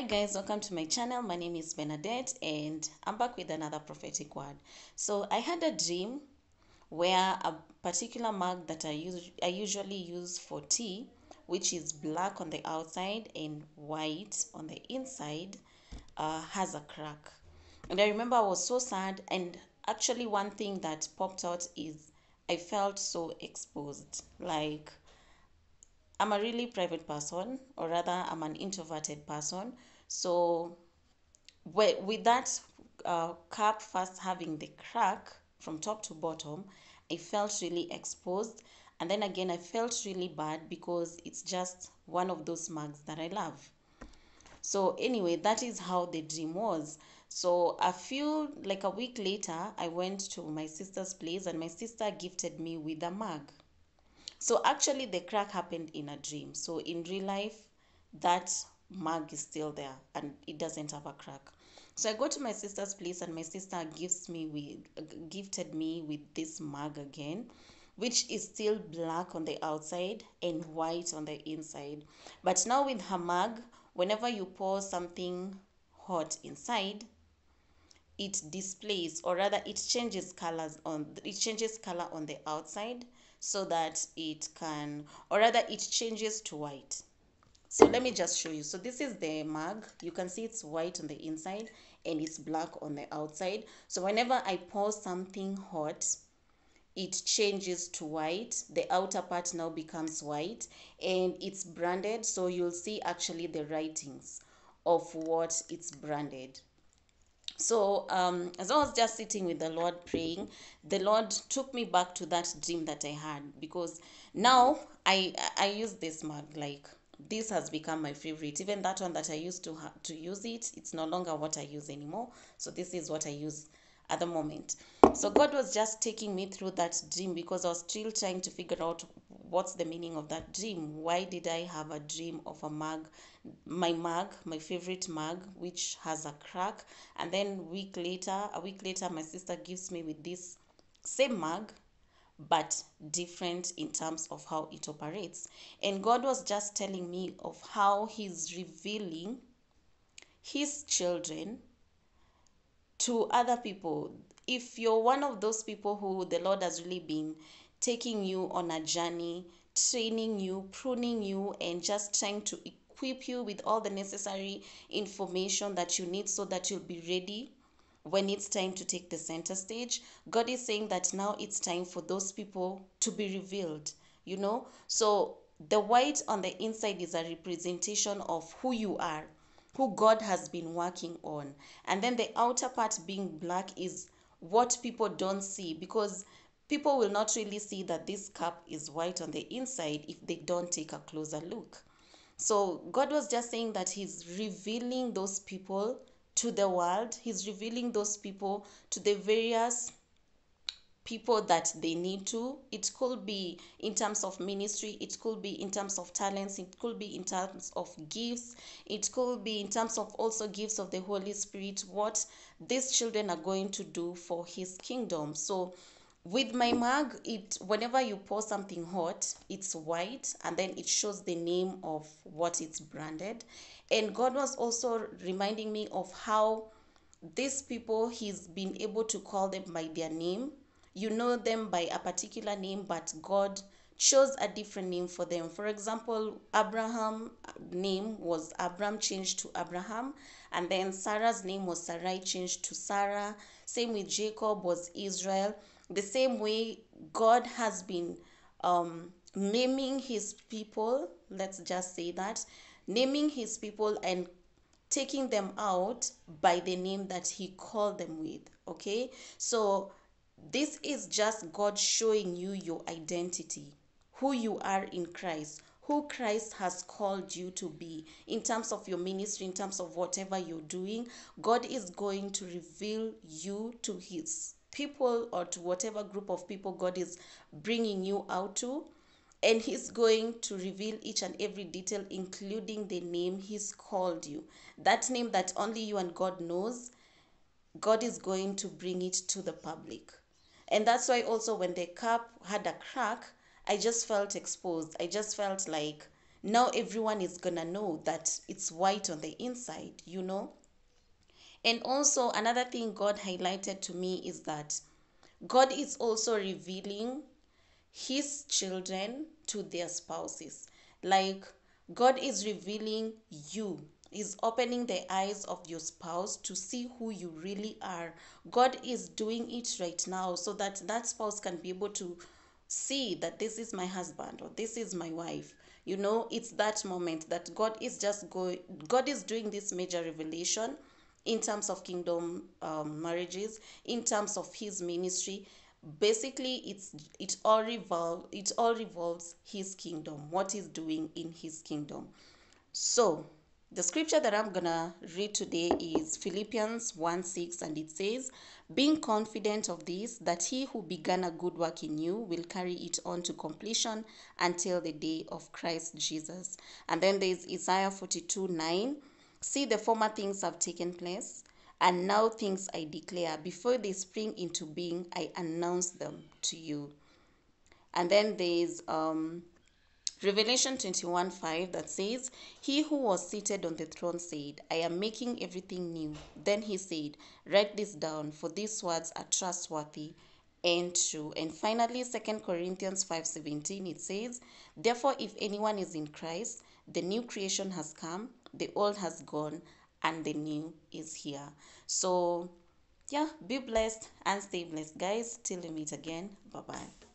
Hi guys, welcome to my channel. My name is Benedette and I'm back with another prophetic word. So I had a dream where a particular mug that I use I usually use for tea, which is black on the outside and white on the inside, uh, has a crack. And I remember I was so sad and actually one thing that popped out is I felt so exposed. Like I'm a really private person, or rather, I'm an introverted person. So, with that uh, cup first having the crack from top to bottom, I felt really exposed. And then again, I felt really bad because it's just one of those mugs that I love. So, anyway, that is how the dream was. So, a few, like a week later, I went to my sister's place and my sister gifted me with a mug. So actually the crack happened in a dream. So in real life, that mug is still there and it doesn't have a crack. So I go to my sister's place and my sister gives me with gifted me with this mug again, which is still black on the outside and white on the inside. But now with her mug, whenever you pour something hot inside, it displays or rather it changes colors on it changes color on the outside so that it can or rather it changes to white. So let me just show you. So this is the mug. You can see it's white on the inside and it's black on the outside. So whenever i pour something hot it changes to white. The outer part now becomes white and it's branded. So you'll see actually the writings of what it's branded so um, as I was just sitting with the Lord praying, the Lord took me back to that dream that I had because now I I use this mug like this has become my favorite. Even that one that I used to ha- to use it, it's no longer what I use anymore. So this is what I use at the moment. So God was just taking me through that dream because I was still trying to figure out what's the meaning of that dream. Why did I have a dream of a mug, my mug, my favorite mug, which has a crack, and then week later, a week later, my sister gives me with this same mug but different in terms of how it operates. And God was just telling me of how He's revealing His children to other people. If you're one of those people who the Lord has really been taking you on a journey, training you, pruning you, and just trying to equip you with all the necessary information that you need so that you'll be ready when it's time to take the center stage. God is saying that now it's time for those people to be revealed, you know? So the white on the inside is a representation of who you are who God has been working on. And then the outer part being black is what people don't see because people will not really see that this cup is white on the inside if they don't take a closer look. So God was just saying that He's revealing those people to the world, He's revealing those people to the various people that they need to. It could be in terms of ministry, it could be in terms of talents, it could be in terms of gifts, it could be in terms of also gifts of the Holy Spirit, what these children are going to do for His kingdom. So, with my mug, it whenever you pour something hot, it's white and then it shows the name of what it's branded. And God was also reminding me of how these people he's been able to call them by their name you know them by a particular name, but God chose a different name for them. For example, Abraham name was Abram changed to Abraham, and then Sarah's name was Sarai changed to Sarah. Same with Jacob was Israel. The same way God has been um, naming his people, let's just say that, naming his people and taking them out by the name that he called them with. Okay, so this is just God showing you your identity, who you are in Christ, who Christ has called you to be in terms of your ministry, in terms of whatever you're doing. God is going to reveal you to His people or to whatever group of people God is bringing you out to. And He's going to reveal each and every detail, including the name He's called you. That name that only you and God knows, God is going to bring it to the public. And that's why also when the cup had a crack, I just felt exposed. I just felt like now everyone is gonna know that it's white on the inside you know and also another thing god highlighted to me is that god is also revealing his children to their spouses. Like god is revealing you. Is opening the eyes of your spouse to see who you really are. God is doing it right now so that that spouse can be able to see that this is my husband or this is my wife. You know it's that moment that god is just going god is doing this major revelation in terms of kingdom um, marriages in terms of his ministry basically it's it all revolve it all revolves his kingdom what he's doing in his kingdom so the scripture that I'm gonna read today is Philippians 1 6, and it says, Being confident of this, that he who began a good work in you will carry it on to completion until the day of Christ Jesus. And then there's Isaiah 42 9, See, the former things have taken place, and now things I declare. Before they spring into being, I announce them to you. And then there's um, Revelation 21 5 that says, He who was seated on the throne said, I am making everything new. Then he said, Write this down, for these words are trustworthy and true. And finally, 2 Corinthians 5 17, it says, Therefore, if anyone is in Christ, the new creation has come, the old has gone, and the new is here. So, yeah, be blessed and stay blessed, guys. Till we meet again. Bye bye.